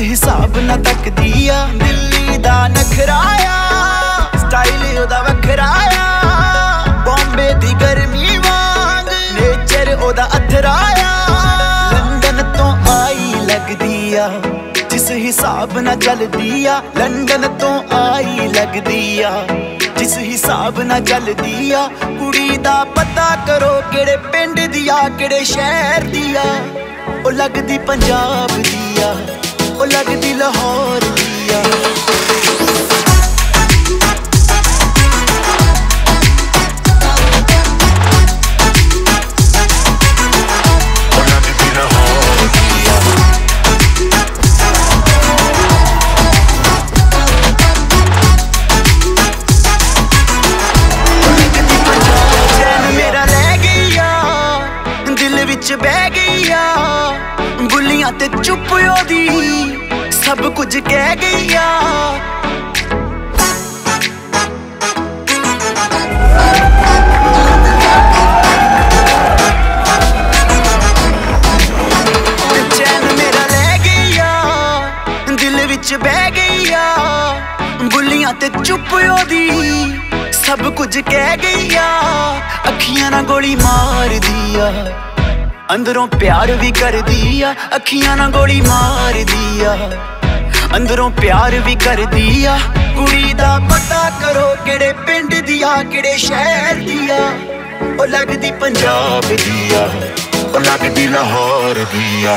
ਹਿਸਾਬ ਨਾਲ ਤੱਕਦੀ ਆ। ਦਿੱਲੀ ਦਾ ਨਖਰਾਇਆ ਸਟਾਈਲ ਉਹਦਾ ਵੱਖਰਾਇਆ ਬੰਬੇ ਦੀ ਗਰਮੀ ਵਾਂਗ ਨੇਚਰ ਉਹਦਾ ਅਥਰਾਇਆ ਲੰਡਨ ਤੋਂ ਆਈ ਲੱਗਦੀ ਆ, ਜਿਸ ਹਿਸਾਬ ਨਾਲ ਚੱਲਦੀ ਆ। ਲੰਡਨ ਤੋਂ ਆਈ ਲੱਗਦੀ ਆ, ਜਿਸ ਹਿਸਾਬ ਨਾਲ ਚੱਲਦੀ ਆ। ਕੁੜੀ ਦਾ ਪਤਾ ਕਰੋ ਕਿਹੜੇ ਪਿੰਡ ਦੀ ਆ, ਕਿਹੜੇ ਸ਼ਹਿਰ ਦੀ ਆ। ਉਹ ਲੱਗਦੀ ਪੰਜਾਬ ਦੀ ਆ। ਲੱਗਦੀ ਲਾਹੌਰ ਦੀ ਆ। ਮੇਰਾ ਲੈ ਗਈ ਦਿਲ ਵਿੱਚ ਬਹਿ ਗਈ ਆ ਬੁੱਲੀਆਂ ਤੇ ਚੁੱਪ ਉਹਦੀ। ਸਭ ਕੁਝ ਕਹਿ ਗਈ ਆ ਆ ਦਿਲ ਵਿੱਚ ਬਹਿ ਗਈ ਆ ਬੁੱਲੀਆਂ ਤੇ ਚੁੱਪ ਉਹਦੀ। ਸਭ ਕੁਝ ਕਹਿ ਗਈ ਆ ਅੱਖੀਆਂ ਨਾਲ ਗੋਲੀ ਮਾਰਦੀ ਆ ਅੰਦਰੋਂ ਪਿਆਰ ਵੀ ਕਰਦੀ ਆ, ਅੱਖੀਆਂ ਨਾਲ ਗੋਲੀ ਮਾਰਦੀ ਆ। ਅੰਦਰੋਂ ਪਿਆਰ ਵੀ ਕਰਦੀ ਆ। ਕੁੜੀ ਦਾ ਪਤਾ ਕਰੋ ਕਿਹੜੇ ਪਿੰਡ ਦੀ ਆ, ਕਿਹੜੇ ਸ਼ਹਿਰ ਦੀ ਆ। ਉਹ ਲੱਗਦੀ ਪੰਜਾਬ ਦੀ ਆ, ਉਹ ਲੱਗਦੀ ਲਾਹੌਰ ਦੀ ਆ।